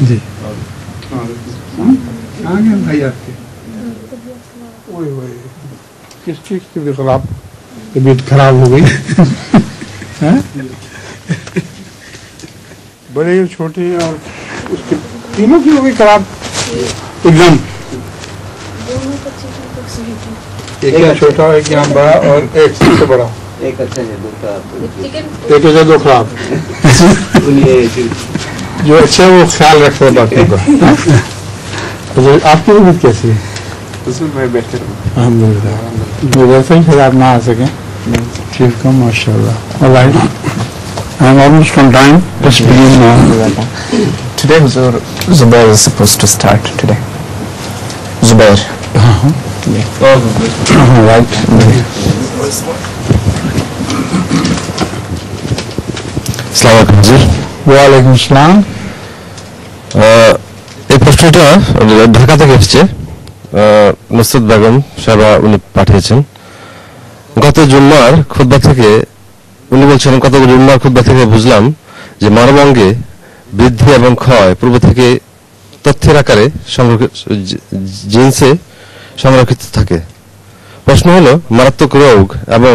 جی کس چیز کی بھی خراب طبیعت خراب ہو گئی بڑے چھوٹے اور اس کے تینوں کی ہو گئی خراب ایک دم ایک یہاں چھوٹا ایک یہاں بڑا اور ایک سب سے بڑا और एक सबसे बड़ा एक अच्छा है दूसरा एक ऐसा दो खराब जो अच्छे हैं वो ख्याल रखते हैं बाकी का हाँ? तो आपकी तबीयत कैसी है उसमें मैं बेहतर हूँ अलहमदिल्ला वैसे ही फिर आप ना आ सकें ठीक है माशाल्लाह alright I am almost on time just begin now Today, Huzur, Zubair is supposed to start today. Zubair. সালাম আলাইকুম জি ওয়ালাইকুম আসসালাম। এই প্রশ্নটা ঢাকা থেকে এসেছে। নুসরত বেগম সাহেবা উনি পাঠিয়েছেন। গত জুম্মার খুদ্া থেকে উনি বলছেন গত জুম্মার খুদ্া থেকে বুঝলাম যে মানবাঙ্গে বৃদ্ধি এবং ক্ষয় পূর্ব থেকে তথ্যের আকারে জিন্সে সংরক্ষিত থাকে। প্রশ্ন হলো মারাত্মক রোগ এবং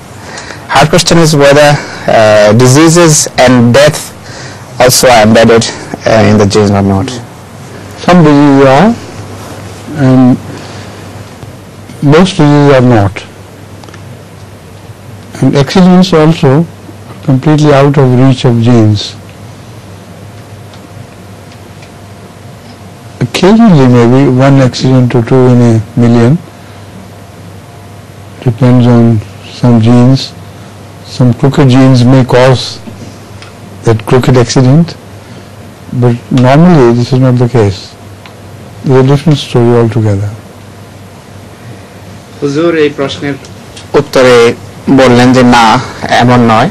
Her question is whether uh, diseases and death also are embedded uh, in the genes or not. some diseases are and most diseases are not. And accidents also completely out of reach of genes. Occasionally maybe one accident or two in a million depends on some genes some crooked genes may cause that crooked accident but normally this is not the case. There's a different story altogether. হুজুর এই প্রশ্নের উত্তরে বললেন যে না এমন নয়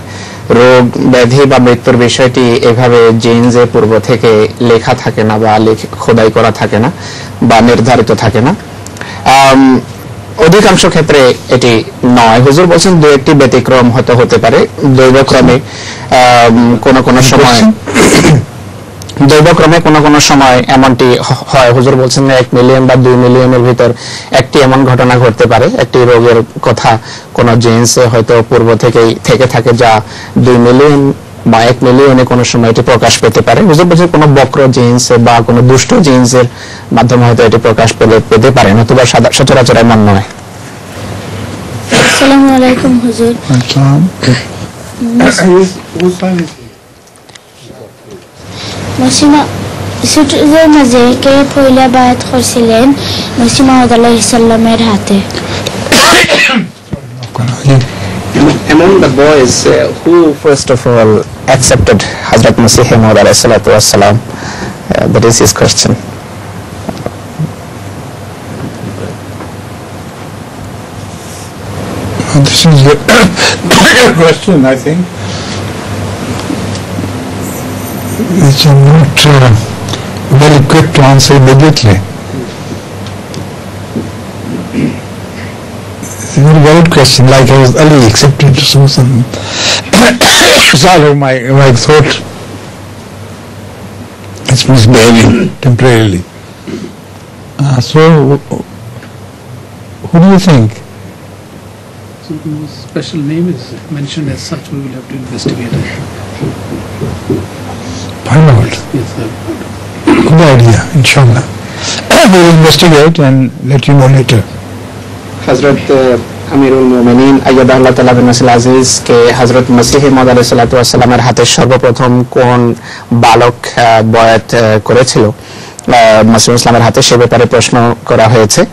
রোগ ব্যাধি বা মৃত্যুর বিষয়টি এভাবে জিনসে পূর্ব থেকে লেখা থাকে না বা লেখ- খোদাই করা থাকে না বা নির্ধারিত থাকে না অধিকাংশ ক্ষেত্রে এটি নয়। হুজুর বলছেন দু একটি ব্যতিক্রম হয়তো হতে পারে। দৈবক্রমে কোনো কোনো সময় দৈবক্রমে কোনো কোনো সময় এমনটি হয়। হুজুর বলছেন এক মিলিয়ন বা দুই মিলিয়নের ভিতর একটি এমন ঘটনা ঘটতে পারে। একটি রোগের কথা কোন জিন্সে হয়তো পূর্ব থেকেই থেকে থাকে যা দুই মিলিয়ন বা এক মিলিয়নে কোনো সময় এটি প্রকাশ পেতে পারে। হুজুর বলছেন কোনো বক্র জিন্স বা কোনো দুষ্ট জিন্সের মাধ্যমে হয়তো এটি প্রকাশ পেলে পেতে পারে নতুবা সচরাচর এমন নয়। আসসালামু আলাইকুম হুজুর। মসিমা ছোটদের মাঝে কে পয়লা বায়াত করছিলেন? মসিমা আলাইসাল্লামের হাতে। Among the boys, uh, who first of all accepted Hazrat Masih Maud? Uh, that is his question. This is a question, I think, I'm not uh, well equipped to answer immediately. It's a very valid question, like I was Ali accepted to sort of my, my thought it's misbehaving temporarily. Uh, so, who do you think? So no special name is mentioned as such, we will have to investigate it. Why not? Yes, sir. Good idea, inshallah. we'll investigate and let you know later. হজরত আমিরুল মোমিনিন আইয়াদাল্লাহ তাআলা বিন নাসিল আজিজ কে হজরত মসিহ মদ আলাইহিসসালামের হাতে সর্বপ্রথম কোন বালক আহ, বয়াত আহ, করেছিল? মাসুম ইসলামের হাতে সে ব্যাপারে প্রশ্ন করা হয়েছে।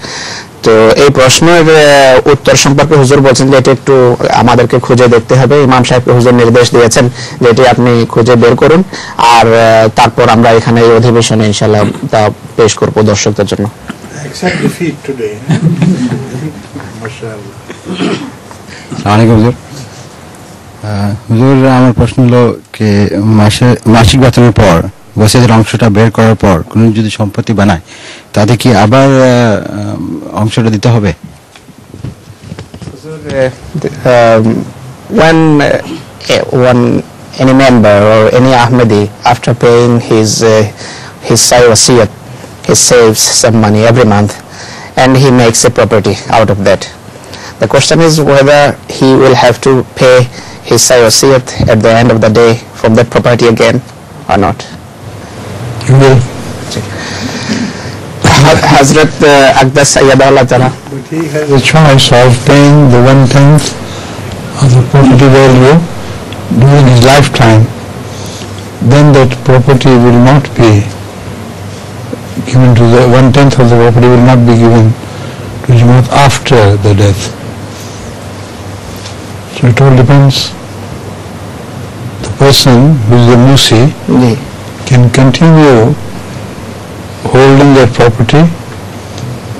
তো এই প্রশ্নের আহ, উত্তর সম্পর্কে হুজুর বলছেন যে এটা একটু আমাদেরকে খুঁজে দেখতে হবে। ইমাম সাহেবকে হুজুর নির্দেশ দিয়েছেন যে এটি আপনি খুঁজে বের করুন। আর তারপর আমরা এখানে এই অধিবেশনে ইনশাল্লাহ তা পেশ করব দর্শকদের জন্য। হুজুর হুজুর আমার প্রশ্ন হলো যে মাসে মাসিক বেতনের পর বসেদের অংশটা বের করার পর কোনো যদি সম্পত্তি বানায় তাতে কি আবার অংশটা দিতে হবে um, when uh, eh, one any member or any Ahmadi after paying his uh, his sai wasiyat, he saves some money every month and he makes a property out of that. The question is whether he will have to pay his sai wasiyat at the end of the day from that property again or not. You will. Hazrat uh, Aqdas Sayyidullah Ta'ala But he has a choice of paying the one tenth of the property value during his lifetime. Then that property will not be given to the one tenth of the property will not be given to Jamaat after the death. So it all depends. The person who is the Musi can continue holding that property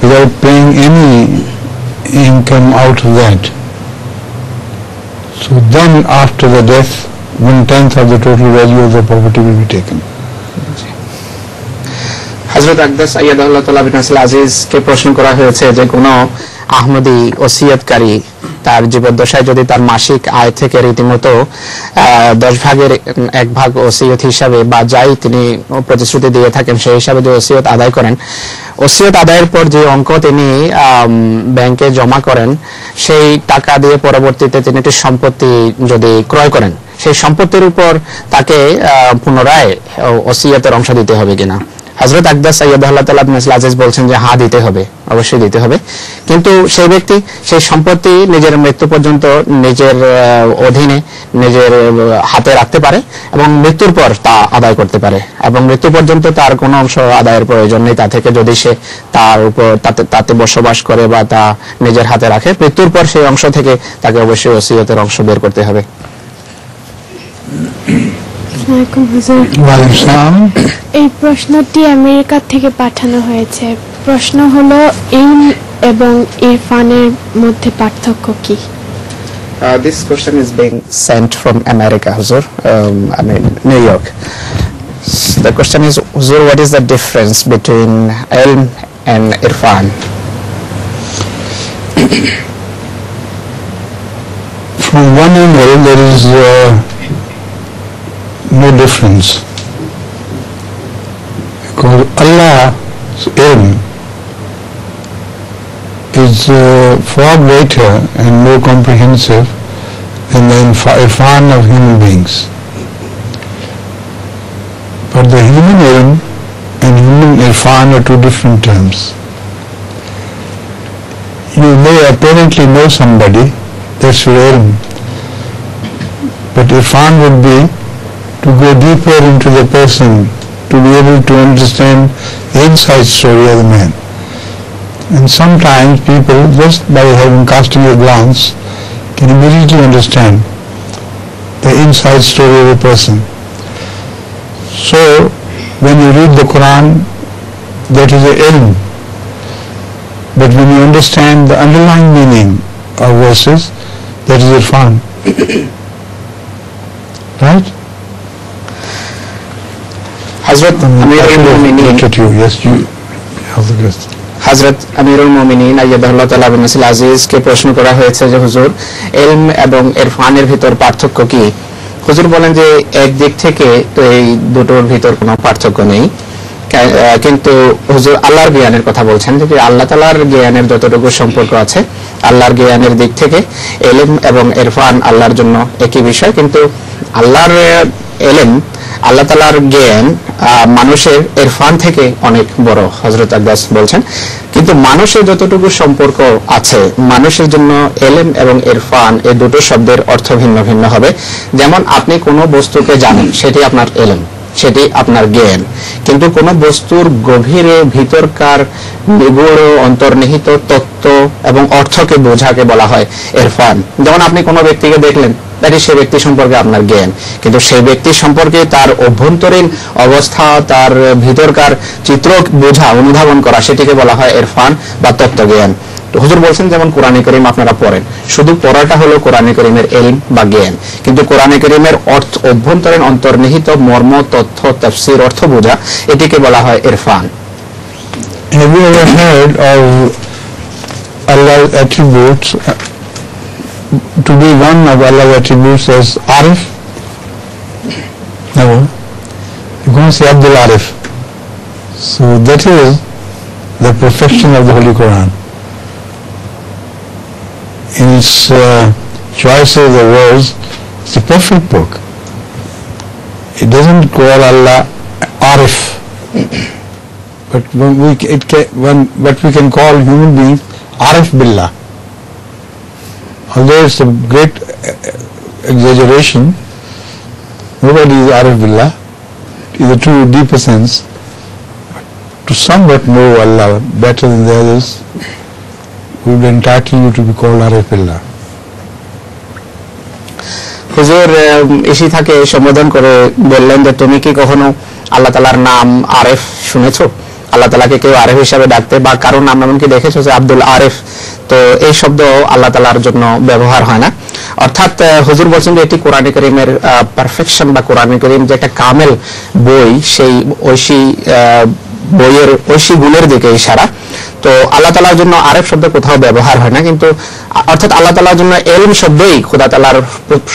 without paying any income out of that. So then after the death, one tenth of the total value of the property will be taken. হজরত আকদাস আয়াদুল্লাহ তাআলা বিন আজিজকে প্রশ্ন করা হয়েছে যে কোনো আহমদি ওসিয়তকারী তার জীবদ্দশায় যদি তার মাসিক আয় থেকে রীতিমতো দশ ভাগের এক ভাগ ওসিয়ত হিসাবে বা যাই তিনি প্রতিশ্রুতি দিয়ে থাকেন সেই হিসাবে যে ওসিয়ত আদায় করেন, ওসিয়ত আদায়ের পর যে অঙ্ক তিনি ব্যাংকে জমা করেন, সেই টাকা দিয়ে পরবর্তীতে তিনি একটি সম্পত্তি যদি ক্রয় করেন, সেই সম্পত্তির উপর তাকে পুনরায় ওসিয়তের অংশ দিতে হবে কিনা। হজরত আকদাস সৈয়দ আল্লাহ আজিজ বলছেন যে হা দিতে হবে, অবশ্যই দিতে হবে। কিন্তু সেই ব্যক্তি, সেই সম্পত্তি নিজের মৃত্যু পর্যন্ত নিজের অধীনে নিজের হাতে রাখতে পারে এবং মৃত্যুর পর তা আদায় করতে পারে। এবং মৃত্যু পর্যন্ত তার কোনো অংশ আদায়ের প্রয়োজন নেই। তা থেকে যদি সে তার উপর, তাতে তাতে বসবাস করে বা তা নিজের হাতে রাখে, মৃত্যুর পর সেই অংশ থেকে তাকে অবশ্যই ওসিয়তের অংশ বের করতে হবে। আসসালামাইকুম হুজুর Islam, এই প্রশ্নটি আমেরিকা থেকে পাঠানো হয়েছে প্রশ্ন হলো ইলম এবং ইরফানের মধ্যে পার্থক্য কি Uh, this question is being sent from America, Huzur. Um, I mean, New York. S- the question is, Huzur, what is the difference between ilm and irfan? from one angle there is uh, no difference. Because Allah's ilm is uh, far greater and more comprehensive than the irfan of human beings. But the human ilm and human irfan are two different terms. You may apparently know somebody, that's your ilm. But irfan would be to go deeper into the person, to be able to understand the inside story of the man. And sometimes people, just by having casting a glance, can immediately understand the inside story of a person. So, when you read the Quran, that is a ilm. But when you understand the underlying meaning of verses, that is a irfan. right? Best. হজরত আমিরুল মোমিনিন আইয়াদাহুল্লাহ তাআলা বিন নাসিল আজিজকে প্রশ্ন করা হয়েছে যে হুজুর ইলম এবং ইরফানের ভিতর পার্থক্য কি? হুজুর বলেন যে এক দিক থেকে তো এই দুটোর ভিতর কোনো পার্থক্য নেই। কিন্তু হুজুর আল্লাহর জ্ঞানের কথা বলছেন যে আল্লাহ তাআলার জ্ঞানের যতটুকু সম্পর্ক আছে আল্লাহর জ্ঞানের দিক থেকে এলেম এবং ইরফান আল্লাহর জন্য একই বিষয়। কিন্তু আল্লাহর এলেম আল্লাহ তালার জ্ঞান মানুষের ইরফান থেকে অনেক বড় হজরত আব্বাস বলছেন। কিন্তু মানুষের যতটুকু সম্পর্ক আছে, মানুষের জন্য এলেম এবং ইরফান এই দুটো শব্দের অর্থ ভিন্ন ভিন্ন হবে। যেমন আপনি কোনো বস্তুকে জানেন, সেটি আপনার এলেম, সেটি আপনার জ্ঞান। কিন্তু কোন বস্তুর গভীরে ভিতরকার নিগুড়, অন্তর্নিহিত তত্ত্ব এবং অর্থকে বোঝাকে বলা হয় এরফান। যেমন আপনি কোনো ব্যক্তিকে দেখলেন দ্যাট সে ব্যক্তি সম্পর্কে আপনার জ্ঞান। কিন্তু সেই ব্যক্তি সম্পর্কে তার অভ্যন্তরীণ অবস্থা, তার ভিতরকার চিত্র বোঝা, অনুধাবন করা, সেটিকে বলা হয় এরফান বা তত্ত্বজ্ঞান। হুজুর বলছেন যেমন কোরআনে করিম আপনারা পড়েন, শুধু পড়াটা হলো কোরআনে করিমের এলম বা জ্ঞান। কিন্তু কোরআনে করিমের অর্থ, অভ্যন্তরীণ অন্তর্নিহিত মর্ম, তথ্য, তফসির, অর্থ বোঝা, এটিকে বলা হয় Irfan Have you ever heard of Allah's attributes? To be one of Allah's attributes as Arif? No. Going to say Abdul Arif. So that is the perfection of the Holy Quran. In its uh, choices of the words, it's a perfect book. It doesn't call Allah Arif. But when we, it can, when, what we can call human beings Arif Billah. Although it's a great uh, exaggeration, nobody is Arif Billah. In the true deeper sense, to somewhat know Allah better than the others we would entitle you to be called Arif Billah. হুজুর এসি থাকে সম্বোধন করে বললেন যে তুমি কি কখনো আল্লাহ তালার নাম আরেফ শুনেছো আল্লাহ তালাকে কেউ আরেফ হিসাবে ডাকতে বা কারও নাম এমনকি দেখেছ যে আব্দুল আরেফ? তো এই শব্দ আল্লাহ তালার জন্য ব্যবহার হয় না। অর্থাৎ হুজুর বলছেন যে এটি কোরআনে করিমের পারফেকশন বা কোরআনে করিম যে একটা কামেল বই, সেই ঐশী বইয়ের ঐশী গুণের দিকে ইশারা। তো আল্লাহ তালার জন্য আরেফ শব্দ কোথাও ব্যবহার হয় না কিন্তু অর্থাৎ আল্লাহ তালার জন্য এলম শব্দই খোদা তালার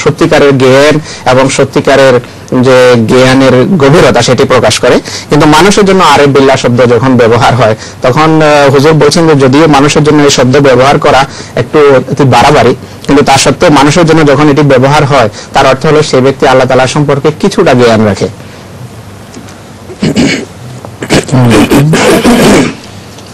সত্যিকারের জ্ঞান এবং সত্যিকারের যে জ্ঞানের গভীরতা সেটি প্রকাশ করে কিন্তু মানুষের জন্য আরেফ বিল্লাহ শব্দ যখন ব্যবহার হয় তখন হুজুর বলছেন যে যদিও মানুষের জন্য এই শব্দ ব্যবহার করা একটু একটু বাড়াবাড়ি কিন্তু তা সত্ত্বেও মানুষের জন্য যখন এটি ব্যবহার হয় তার অর্থ হলো সে ব্যক্তি আল্লাহ তালা সম্পর্কে কিছুটা জ্ঞান রাখে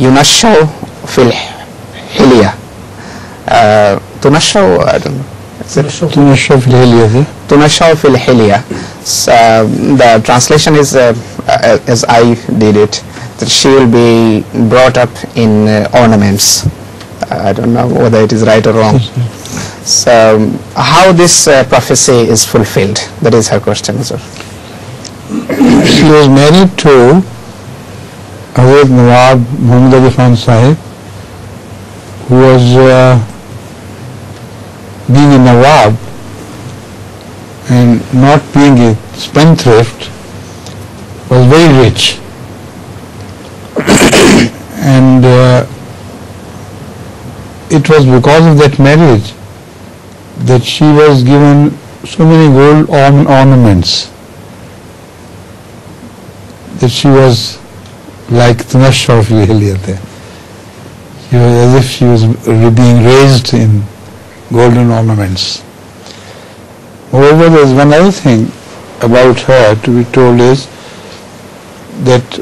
Yunashaw fil Hilya. Uh, Tunashaw, I don't know. Is it? Tunashaw fil hilya? Tunashaw fil Hilya. So, the translation is, uh, uh, as I did it, that she will be brought up in uh, ornaments. I don't know whether it is right or wrong. So, how this uh, prophecy is fulfilled? That is her question, sir. She was married to Hazrat Nawab Muhammad Ali Khan Sahib, who was uh, being a Nawab and not being a spendthrift, was very rich. and uh, it was because of that marriage that she was given so many gold orn- ornaments that she was like Tanashar of Hiliyate. She was as if she was being raised in golden ornaments. Moreover, there is one other thing about her to be told is that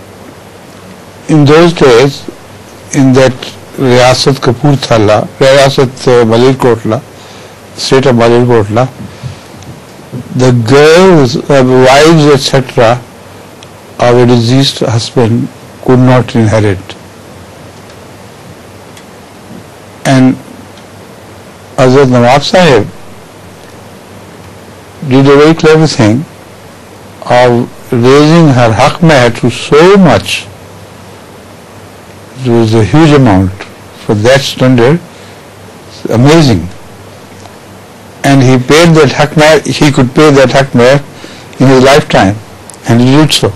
in those days, in that Riyasat Kapurthala, Riyasat uh, Malirkotla, state of Malirkotla, the girls, uh, wives, etc., of a deceased husband could not inherit. And Hazrat Nawab Sahib did a very clever thing of raising her haq to so much. It was a huge amount for that standard. Amazing. And he paid that haq he could pay that haq in his lifetime. And he did so.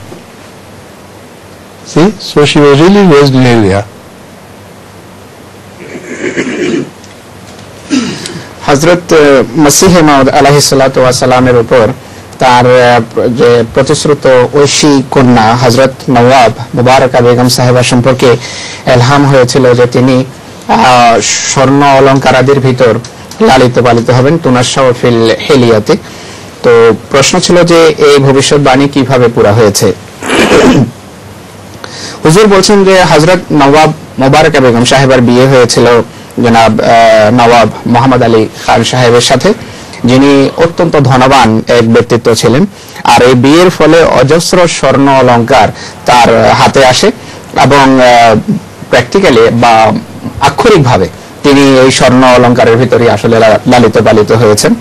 See, so she was really raised in area. হজরত মসিহ মাউদ আলাহিসাল্লামের উপর তার যে প্রতিশ্রুত ঐশী কন্যা হজরত নওয়াব মুবারকা বেগম সাহেবা সম্পর্কে এলহাম হয়েছিল যে তিনি স্বর্ণ অলঙ্কারাদির ভিতর লালিত পালিত হবেন তুনাশা ফিল হেলিয়াতে তো প্রশ্ন ছিল যে এই ভবিষ্যৎবাণী কীভাবে পুরা হয়েছে হুজুর বলছেন যে হজরত নবাব মোবারক বেগম সাহেবের বিয়ে হয়েছিল জনাব নবাব মোহাম্মদ আলী খান সাহেবের সাথে, যিনি অত্যন্ত ধনবান এক ব্যক্তিত্ব ছিলেন। আর এই বিয়ের ফলে অজস্র স্বর্ণ অলঙ্কার তার হাতে আসে এবং প্র্যাকটিক্যালি বা আক্ষরিকভাবে তিনি এই স্বর্ণ অলংকারের ভিতরে আসলে লালিত পালিত হয়েছেন।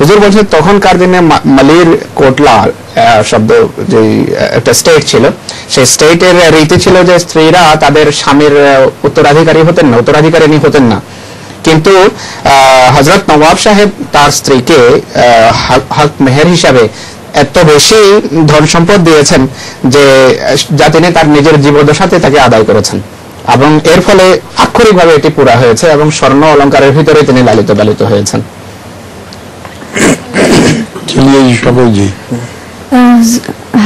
হুজুর বলছেন তখনকার দিনে মালির কোটলা শব্দ যে একটা স্টেট ছিল, সেই স্টেটের রীতি ছিল যে স্ত্রীরা তাদের স্বামীর উত্তরাধিকারী হতেন না, উত্তরাধিকারিণী হতেন না। কিন্তু হজরত নওয়াব সাহেব তার স্ত্রীকে হক মেহের হিসাবে এত বেশি ধন সম্পদ দিয়েছেন যে যা তিনি তার নিজের জীবদশাতে তাকে আদায় করেছেন। এবং এর ফলে আক্ষরিকভাবে এটি পুরা হয়েছে এবং স্বর্ণ অলঙ্কারের ভিতরে তিনি লালিত পালিত হয়েছেন।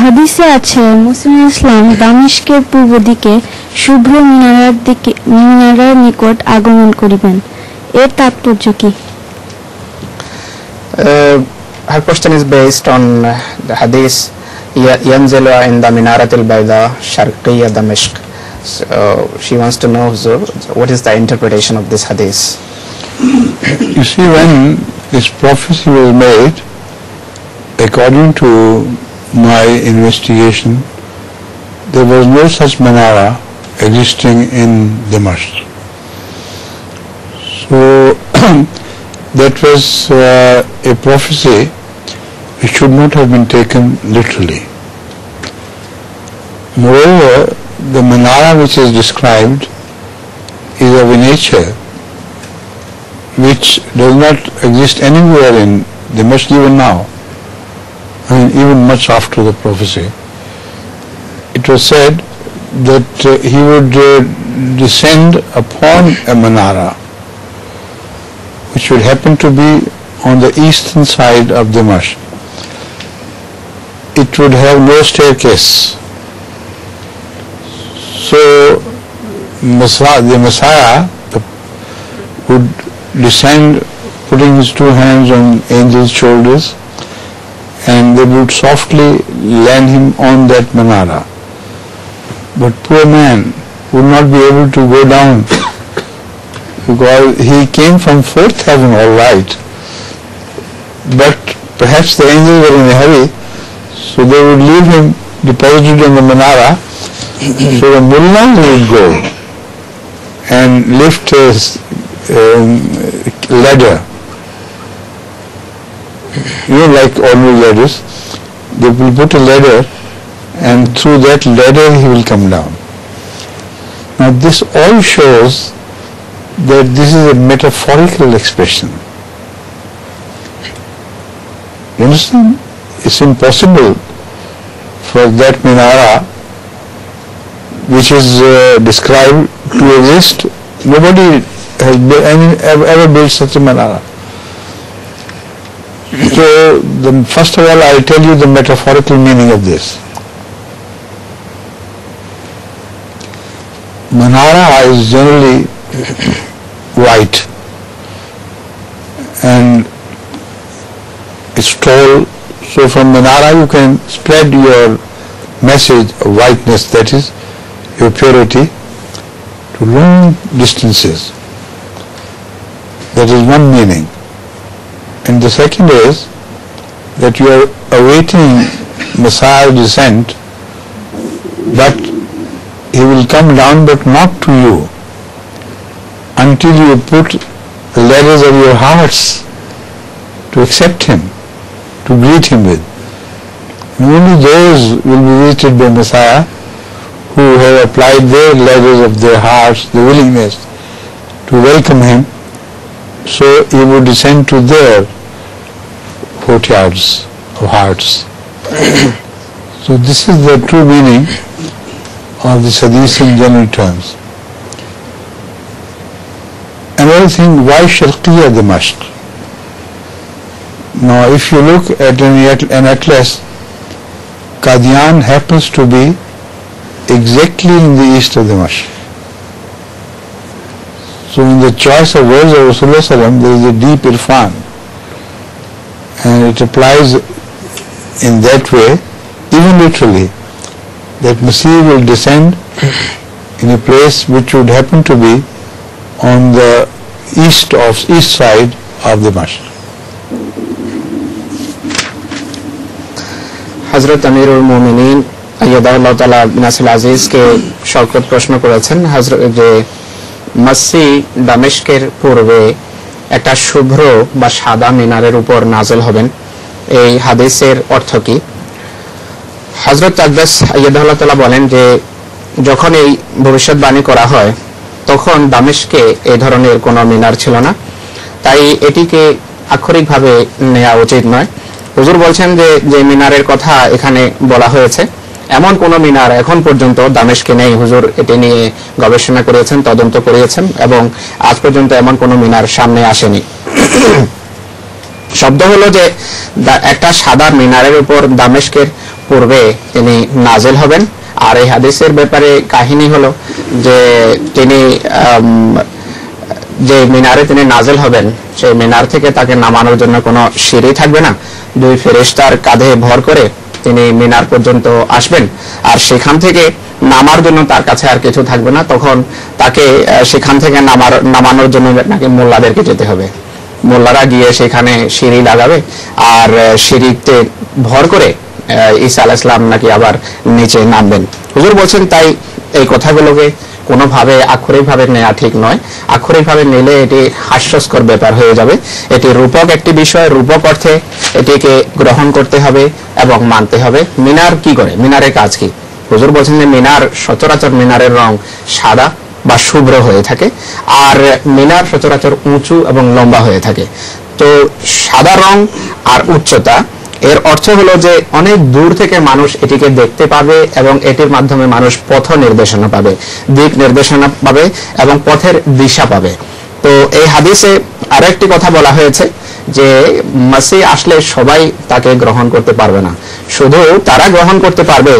হাদিসে আছে মুসলিম ইসলাম পূর্ব দিকে শুভ্র দিকে নিকট আগমন করিবেন। এর তাৎপর্য কি? Uh, her question is based on the hadith So she wants to know Huzur, what is the interpretation of this hadith. You see, when this prophecy was made, according to my investigation, there was no such manara existing in Damascus. So that was uh, a prophecy which should not have been taken literally. Moreover, the manara which is described is of a nature which does not exist anywhere in Damascus even now. I mean, even much after the prophecy. It was said that uh, he would uh, descend upon a manara, which would happen to be on the eastern side of the Damascus. It would have no staircase. So, the Messiah would descend putting his two hands on angels' shoulders and they would softly land him on that manara. But poor man would not be able to go down because he came from fourth heaven all right. But perhaps the angels were in a hurry so they would leave him deposited on the manara so the mullah would go and lift his um, ladder. You know, like ordinary ladders, they will put a ladder and through that ladder he will come down. Now this all shows that this is a metaphorical expression. You understand? It's impossible for that minara which is uh, described to exist. Nobody has ever built such a manara. So, the, first of all, I'll tell you the metaphorical meaning of this. Manara is generally white and it's tall. So from Manara you can spread your message of whiteness, that is your purity, to long distances. That is one meaning. And the second is that you are awaiting Messiah's descent, but he will come down but not to you until you put the ladders of your hearts to accept him, to greet him with. And only those will be visited by Messiah who have applied their ladders of their hearts, the willingness to welcome him, so he would descend to their courtyards of hearts. so this is the true meaning of this hadith in general terms. Another thing, why Sharqiyya Damashq? Now, if you look at an, an atlas, Qadian happens to be exactly in the east of the Damascus. So in the choice of words of Rasulullah there is a deep irfan and it applies in that way, even literally, that Masih will descend in a place which would happen to be on the east of east side of the Masjid. Hazrat Amirul Mumineen আল্লাহ তালা নাসিল আজিজকে শওকত প্রশ্ন করেছেন হজরত যে মসি দামেশকের পূর্বে একটা শুভ্র বা সাদা মিনারের উপর হবেন। এই হাদিসের অর্থ কি? বলেন যে, যখন এই ভবিষ্যৎবাণী করা হয়, তখন দামেশকে এই ধরনের কোনো মিনার ছিল না। তাই এটিকে আক্ষরিকভাবে নেওয়া উচিত নয়। হুজুর বলছেন যে যে মিনারের কথা এখানে বলা হয়েছে এমন কোন মিনার এখন পর্যন্ত দামেশকে নেই। হুজুর, এটি নিয়ে গবেষণা করেছেন, তদন্ত করিয়েছেন এবং আজ পর্যন্ত এমন কোন মিনার সামনে আসেনি। শব্দ হলো যে একটা সাদা মিনারের উপর দামেশকের পূর্বে তিনি নাজেল হবেন। আর এই হাদিসের ব্যাপারে কাহিনী হলো যে তিনি যে মিনারে তিনি নাজেল হবেন, সেই মিনার থেকে তাকে নামানোর জন্য কোনো সিঁড়ি থাকবে না। দুই ফেরেশতার কাঁধে ভর করে তিনি মিনার পর্যন্ত আসবেন। আর সেখান থেকে নামার জন্য তার কাছে আর কিছু থাকবে না। তখন তাকে সেখান থেকে নামার, নামানোর জন্য নাকি মোল্লাদেরকে যেতে হবে। মোল্লারা গিয়ে সেখানে সিঁড়ি লাগাবে। আর সিঁড়িতে ভর করে ঈসা আলাহ ইসলাম নাকি আবার নিচে নামবেন। হুজুর বলছেন, তাই এই কথাগুলোকে কোনোভাবে আক্ষরিকভাবে নেওয়া ঠিক নয়। আক্ষরিকভাবে নিলে এটি হাস্যস্কর ব্যাপার হয়ে যাবে। এটি রূপক একটি বিষয়, রূপক অর্থে এটিকে গ্রহণ করতে হবে এবং মানতে হবে। মিনার কি করে? মিনারের কাজ কি? হুজুর বলছেন যে, মিনার সচরাচর মিনারের রং সাদা বা শুভ্র হয়ে থাকে আর মিনার সচরাচর উঁচু এবং লম্বা হয়ে থাকে। তো সাদা রং আর উচ্চতা এর অর্থ হলো যে অনেক দূর থেকে মানুষ এটিকে দেখতে পাবে এবং এটির মাধ্যমে মানুষ পথ নির্দেশনা পাবে, দিক নির্দেশনা পাবে এবং পথের দিশা পাবে। তো এই হাদিসে আরও একটি কথা বলা হয়েছে যে মাসি আসলে সবাই তাকে গ্রহণ করতে পারবে না। শুধু তারা গ্রহণ করতে পারবে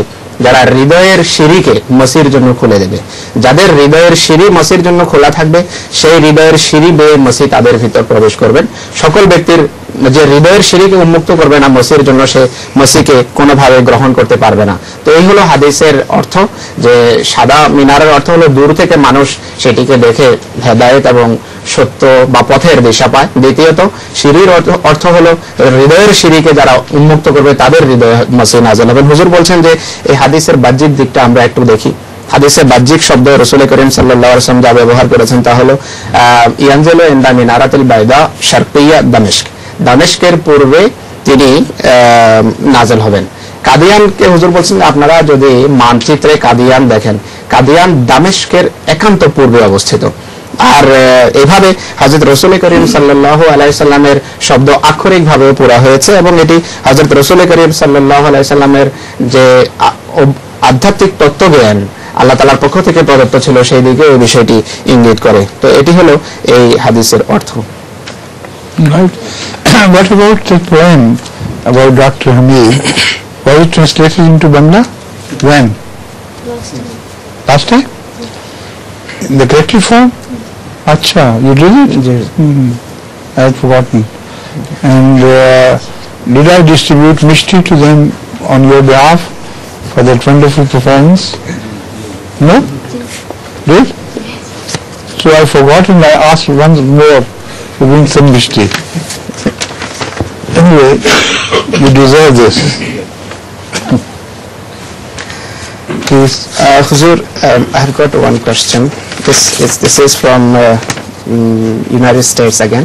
যারা হৃদয়ের সিঁড়িকে মসির জন্য খুলে দেবে। যাদের হৃদয়ের সিঁড়ি মসির জন্য খোলা থাকবে, সেই হৃদয়ের সিঁড়ি বেয়ে মসি তাদের ভিতর প্রবেশ করবেন। সকল ব্যক্তির যে হৃদয়ের সিঁড়িকে উন্মুক্ত করবে না মসির জন্য সে মসিকে কোনোভাবে গ্রহণ করতে পারবে না। তো এই হলো হাদিসের অর্থ, যে সাদা মিনারের অর্থ হলো দূর থেকে মানুষ সেটিকে দেখে হেদায়েত এবং সত্য বা পথের দিশা পায়। দ্বিতীয়ত, সিঁড়ির অর্থ- হলো হৃদয়ের সিঁড়িকে যারা উন্মুক্ত করবে তাদের হৃদয় মসি নাজল হবে। হুজুর বলছেন যে এই হাদিসের বাহ্যিক দিকটা আমরা একটু দেখি। হাদিসের বাহ্যিক শব্দ রসুল করিম সাল্লাম যা ব্যবহার করেছেন তা হলো ইয়ানজেলো ইন্দা মিনারাতুল বাইদা শারকিয়া দামেস্ক দামেস্কের পূর্বে তিনি নাজেল হবেন। কাদিয়ানকে হুজুর বলছেন, আপনারা যদি মানচিত্রে কাদিয়ান দেখেন, কাদিয়ান দামেস্কের একান্ত পূর্বে অবস্থিত। আর এভাবে হজরত রসুল করিম সাল্লাহ আলাইসাল্লামের শব্দ আক্ষরিক ভাবে পুরা হয়েছে এবং এটি হজরত রসুল করিম সাল্লাহ আলাইসাল্লামের যে আধ্যাত্মিক তত্ত্বজ্ঞান আল্লাহ তালার পক্ষ থেকে প্রদত্ত ছিল, সেই দিকে এই বিষয়টি ইঙ্গিত করে। তো এটি হলো এই হাদিসের অর্থ। Right. what about the poem about Dr. Hamid? Was it translated into Bangla? When? Last time? Last time. In the corrected form? Acha, you did it? Mhm. I had forgotten. And uh, did I distribute Mishti to them on your behalf for that wonderful performance? No? Did? So I forgot and I asked once more some Mishti. Anyway, you deserve this. Please. Uh, Huzur, um, I have got one question. This is, this is from uh, mm, United States again.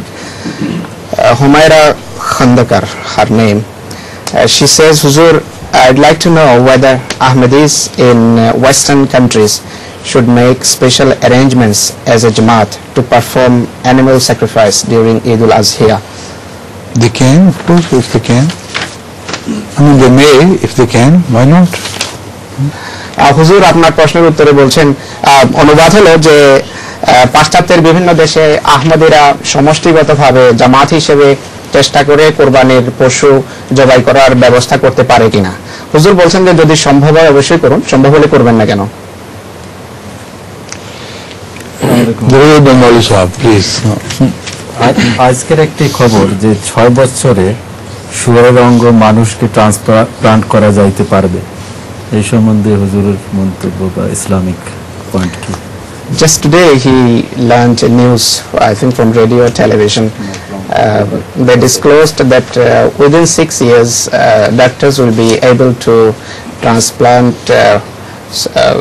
Uh, Humaira Khandakar, her name. Uh, she says, Huzur, I'd like to know whether Ahmadis in uh, Western countries should make special arrangements as a Jamaat to perform animal sacrifice during Eid al-Azhiya. They can, of course, if they can. I mean, they may, if they can. Why not? হুজুর আপনার প্রশ্নের উত্তরে বলছেন অনুবাদ হলো যে পাশ্চাত্যের বিভিন্ন দেশে আহমদিরা সমষ্টিগতভাবে জামাত হিসেবে চেষ্টা করে কোরবানির পশু জবাই করার ব্যবস্থা করতে পারে কিনা হুজুর বলছেন যে যদি সম্ভব হয় অবশ্যই করুন সম্ভব হলে করবেন না কেন Dharwar Bengali Sahab, please. আজ- আজকের একটি খবর যে ছয় বছরে শুয়ারের অঙ্গ মানুষকে ট্রান্সপ্লান্ট করা যাইতে পারবে এই সম্বন্ধে হুজুরের মন্তব্য বা ইসলামিক পয়েন্ট কি Just today he learned news, I think from radio or television. Uh, they disclosed that uh, within six years, uh, doctors will be able to transplant uh, uh,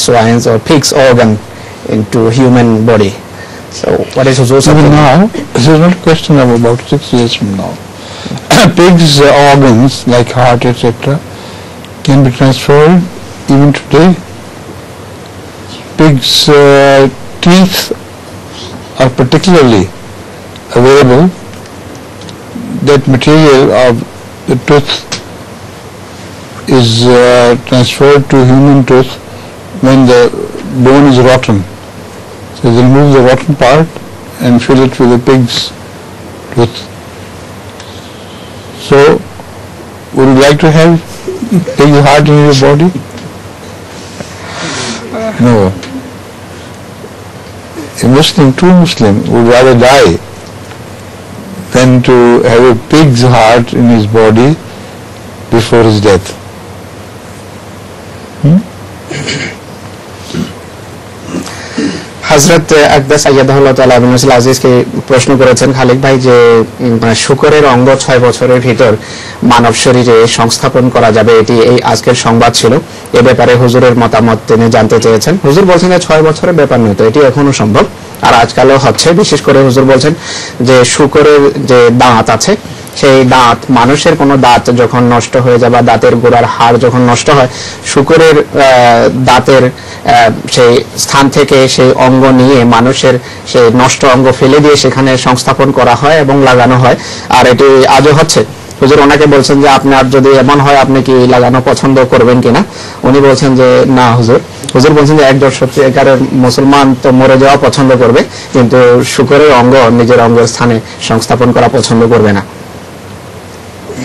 swine's or pig's organ into human body. So what is Huzur's Even now, this is not a question of about six years from now. Pigs' uh, organs, like heart, etc., can be transferred even today. Pigs' uh, teeth are particularly available. That material of the tooth is uh, transferred to human tooth when the bone is rotten. They remove the rotten part and fill it with the pig's. So, would you like to have pig's heart in your body? No. A Muslim, true Muslim, would rather die than to have a pig's heart in his body before his death. Hmm? হজরত আকদাস আয়াদাহুল্লাহ আবিন আজিজকে প্রশ্ন করেছেন খালিক ভাই, যে মানে শুকরের অঙ্গ ছয় বছরের ভিতর মানব শরীরে সংস্থাপন করা যাবে, এটি এই আজকের সংবাদ ছিল। এ ব্যাপারে হুজুরের মতামত তিনি জানতে চেয়েছেন। হুজুর বলছেন যে, ছয় বছরের ব্যাপার নয় তো, এটি এখনও সম্ভব। আর আজকালও হচ্ছে, বিশেষ করে হুজুর বলছেন যে, শুকরের যে দাঁত আছে সেই দাঁত, মানুষের কোনো দাঁত যখন নষ্ট হয়ে যায় বা দাঁতের গোড়ার হাড় যখন নষ্ট হয়, শুকরের দাঁতের সেই স্থান থেকে সেই অঙ্গ নিয়ে মানুষের সেই নষ্ট অঙ্গ ফেলে দিয়ে সেখানে সংস্থাপন করা হয় এবং লাগানো হয়। আর এটি আজও হচ্ছে। হুজুর ওনাকে বলছেন যে, আপনার যদি এমন হয়, আপনি কি লাগানো পছন্দ করবেন কিনা? উনি বলছেন যে, না হুজুর। হুজুর বলছেন যে একজন সত্যিকারের মুসলমান তো মরে যাওয়া পছন্দ করবে, কিন্তু শুকরের অঙ্গ নিজের অঙ্গের স্থানে সংস্থাপন করা পছন্দ করবে না।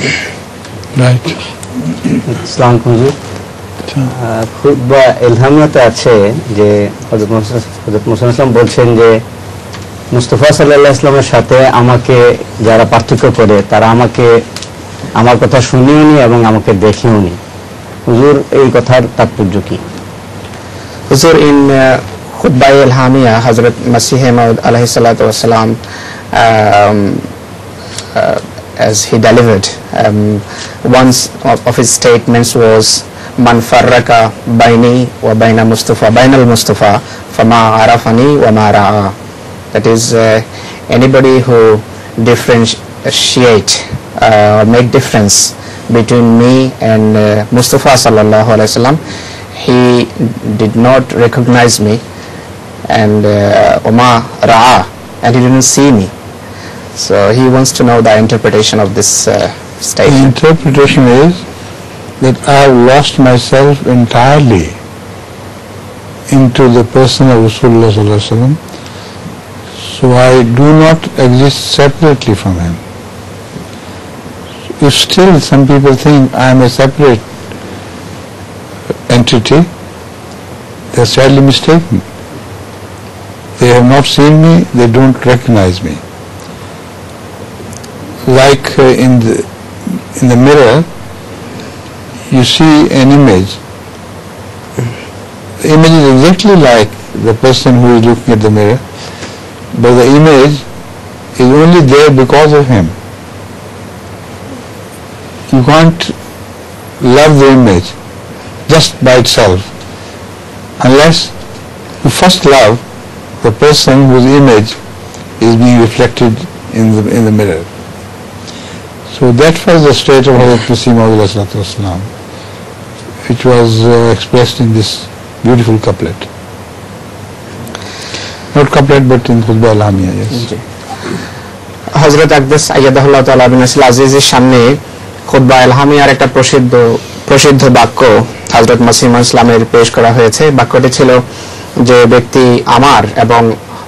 Right. ইসলাম হুজুর খুব বা আছে যে হজরত হজরত মুসলাম বলছেন যে মুস্তফা সাল্লাহ ইসলামের সাথে আমাকে যারা পার্থক্য করে তারা আমাকে আমার কথা শুনিও নি এবং আমাকে দেখেও নি। হুজুর এই কথার তাৎপর্য কি? uh, Khutbah al-Hamiyah, Hazrat Masih Maud as he delivered, um, one of, of his statements was, Man farraka baini wa baina Mustafa, baina al-Mustafa, fama arafani wa ma ra'a. That is, uh, anybody who differentiate, uh, make difference between me and uh, Mustafa sallallahu alaihi wasallam, he did not recognize me and uh, Oma Ra'a and he didn't see me. So he wants to know the interpretation of this uh, The interpretation is that I have lost myself entirely into the person of Rasulullah sallallahu alaihi wasallam. So I do not exist separately from him. If still some people think I am a separate entity, they are sadly mistaken. They have not seen me, they don't recognize me. Like uh, in the in the mirror, you see an image. The image is exactly like the person who is looking at the mirror, but the image is only there because of him. You can't love the image just by itself unless you first love the person whose image is being reflected in the in the mirror. So that was the state of Hazrat Maud Islam, which was uh, expressed in this beautiful couplet. Not couplet, but in Khutbah al-Hamiyah, yes. হজরত আকদাস আয়াদাহুল্লাহ তাআলা বিন আসল আজিজের সামনে খুতবা এলহামিয়ার একটা প্রসিদ্ধ প্রসিদ্ধ বাক্য হজরত মাসিমা ইসলামের পেশ করা হয়েছে বাক্যটি ছিল যে ব্যক্তি আমার এবং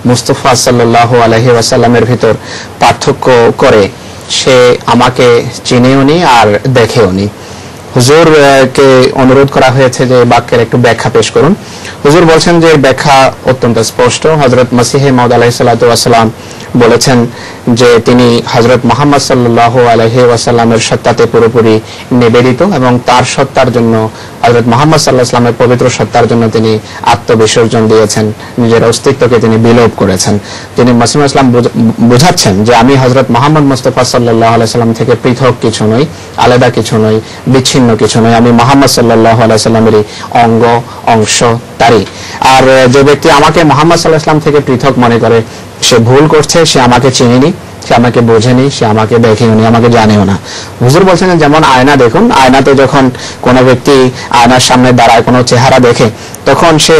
মুস্তফা সাল্লাহ আলহি ওয়াসাল্লামের ভিতর পার্থক্য করে সে আমাকে চিনেও নি আর দেখেও নি। হুজুর কে অনুরোধ করা হয়েছে যে বাক্যের একটু ব্যাখ্যা পেশ করুন। হুজুর বলছেন যে ব্যাখ্যা অত্যন্ত স্পষ্ট। হজরত মসিহে মৌদ আলাহিসাল্লাম বলেছেন যে তিনি হজরত মোহাম্মদ সাল্লাহ আলহি ওয়াসাল্লামের সত্তাতে পুরোপুরি নিবেদিত এবং তার সত্তার জন্য হজরত মোহাম্মদ সাল্লাহ ইসলামের পবিত্র সত্তার জন্য তিনি আত্মবিসর্জন দিয়েছেন, নিজের অস্তিত্বকে তিনি বিলোপ করেছেন। তিনি মাসিম ইসলাম বুঝ- বোঝাচ্ছেন যে আমি হজরত মোহাম্মদ মুস্তফা সাল্লাহ আলাইসাল্লাম থেকে পৃথক কিছু নই, আলাদা কিছু নই, বিচ্ছিন্ন কিছু নই আমি মোহাম্মদ সাল্লাহ আলাইসাল্লামেরই অঙ্গ, অংশ, তারই। আর যে ব্যক্তি আমাকে মোহাম্মদ সাল্লাহ ইসলাম থেকে পৃথক মনে করে, সে ভুল করছে, সে আমাকে চিনেনি, সে আমাকে বোঝেনি, সে আমাকে দেখেনি আমাকে জানেও না। হুজুর বলছেন যেমন আয়না দেখুন, আয়নাতে যখন কোনো ব্যক্তি আয়নার সামনে দাঁড়ায়, কোনো চেহারা দেখে, তখন সে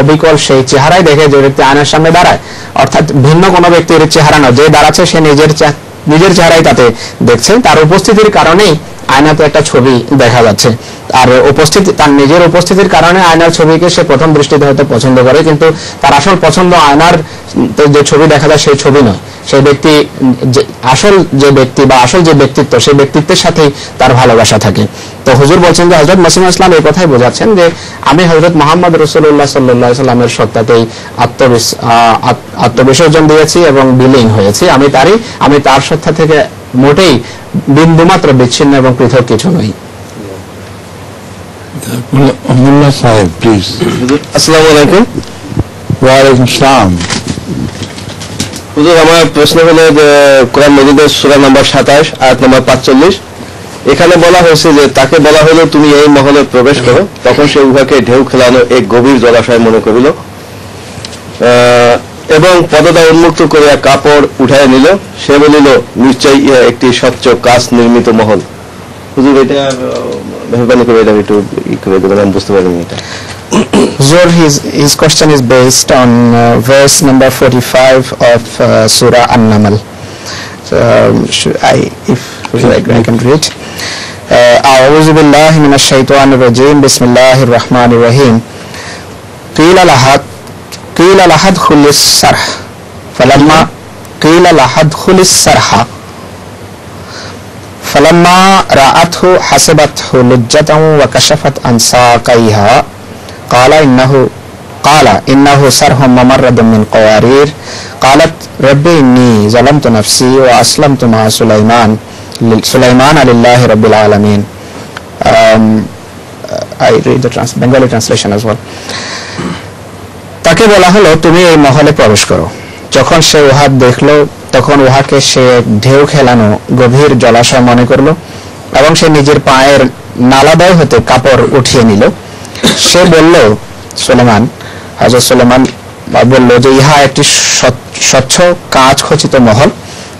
অবিকল সেই চেহারাই দেখে যে ব্যক্তি আয়নার সামনে দাঁড়ায়। অর্থাৎ ভিন্ন কোনো ব্যক্তির চেহারা নয়। যে দাঁড়াচ্ছে, সে নিজের নিজের চেহারাই তাতে দেখছে। তার উপস্থিতির কারণেই আয়নাতে একটা ছবি দেখা যাচ্ছে। আর উপস্থিতি, তার নিজের উপস্থিতির কারণে আয়নার ছবিকে সে প্রথম দৃষ্টিতে হয়তো পছন্দ করে, কিন্তু তার আসল পছন্দ আয়নার যে ছবি দেখা যায় সেই ছবি নয়। সেই ব্যক্তি আসল যে ব্যক্তি বা আসল যে ব্যক্তিত্ব সেই ব্যক্তিত্বের সাথেই তার ভালোবাসা থাকে। তো হুজুর বলছেন যে হজরত মাসিম ইসলাম এই কথাই বোঝাচ্ছেন যে আমি হজরত মোহাম্মদ রসুল্লাহ সাল্লাহ সাল্লামের সত্তাতেই আত্মবিস আত্মবিসর্জন দিয়েছি এবং বিলীন হয়েছি। আমি তারই আমি তার সত্তা থেকে মোটেই বিন্দুমাত্র বিচ্ছিন্ন এবং পৃথক কিছু নই। আসসালামু আলাইকুম। হুজুর আমার প্রশ্ন হলো যে কোরআন মজিদের সূরা নম্বর সাতাশ আয়াত নম্বর পাঁচচল্লিশ। এখানে বলা হয়েছে যে তাকে বলা হলো তুমি এই মহলে প্রবেশ করো। তখন সে উহাকে ঢেউ খেলানো এক গভীর জলাশয় মনে করিল। এবং পদতা উন্মুক্ত করিয়া কাপড় উঠায় নিল। সে বলিল নিশ্চয়ই একটি স্বচ্ছ কাজ নির্মিত মহল। হুজুর এটা মেহরবানি করে এটা একটু ই করে দেবেন আমি বুঝতে পারিনি এটা। Zor, his, his question is based on uh, verse number 45 of uh, Surah An-Naml. Um, should I, if I, I can read. أعوذ بالله من الشيطان الرجيم بسم الله الرحمن الرحيم قيل لها قيل لها ادخل السرح فلما قيل لها ادخل السرح فلما رأته حسبته لجة وكشفت عن ساقيها قال إنه قال إنه سرح ممرد من قوارير قالت رب إني ظلمت نفسي وأسلمت مع سليمان سليمان لله رب العالمين um, I read the trans Bengali translation as well তাকে বলা হলো তুমি এই মহলে প্রবেশ করো যখন সে উহা দেখলো তখন উহাকে সে ঢেউ খেলানো গভীর জলাশয় মনে করলো এবং সে নিজের পায়ের নালাদয় হতে কাপড় উঠিয়ে নিল সে বলল সোলেমান হজরত সোলেমান বলল যে, ইহা একটি স্বচ্ছ কাজ খচিত মহল।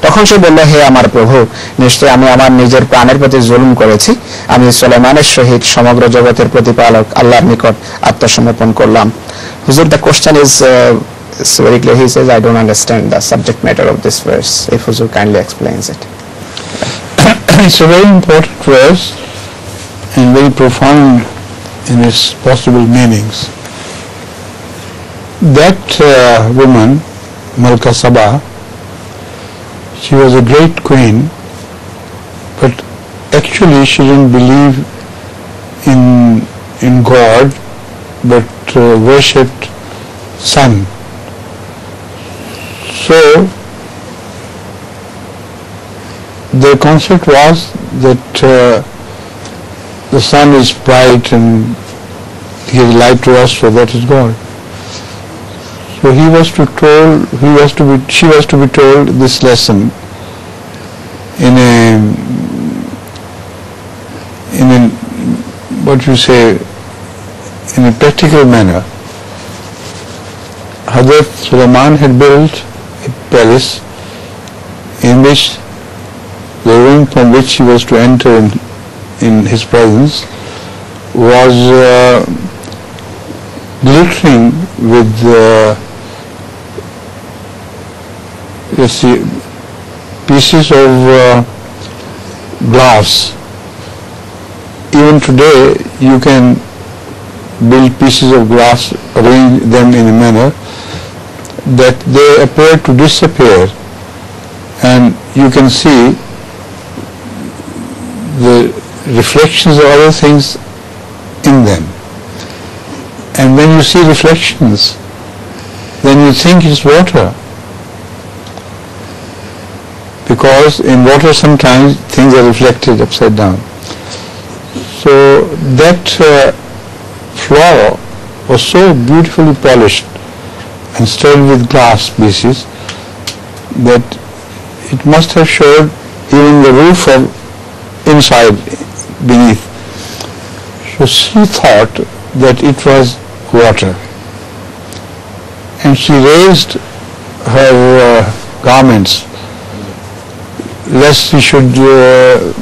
তখন সে বলল, হে আমার প্রভু নিশ্চয় আমি আমার নিজের প্রাণের প্রতি জুলুম করেছি। আমি সোলেমানের সহিত সমগ্র জগতের প্রতিপালক আল্লাহর নিকট আত্মসমর্পণ করলাম। হুজুর the question is it's very clear It's a very important verse and very profound in its possible meanings. That uh, woman, Malka Saba, she was a great queen, but actually she didn't believe in in God, but uh, worshipped sun. So the concept was that uh, the sun is bright and gives light to us, so that is God. So he was to told, he was to be, she was to be told this lesson in a, in a, what you say, in a practical manner. Hazrat Sulaiman had built a palace in which the room from which he was to enter in, in his presence was uh, glittering with uh, pieces of uh, glass. Even today, you can build pieces of glass, arrange them in a manner that they appear to disappear and you can see the reflections of other things in them. And when you see reflections, then you think it's water. Because in water sometimes things are reflected upside down. So that uh, floor was so beautifully polished and studded with glass pieces that it must have showed even the roof of inside beneath. So she thought that it was water. And she raised her uh, garments lest she should uh,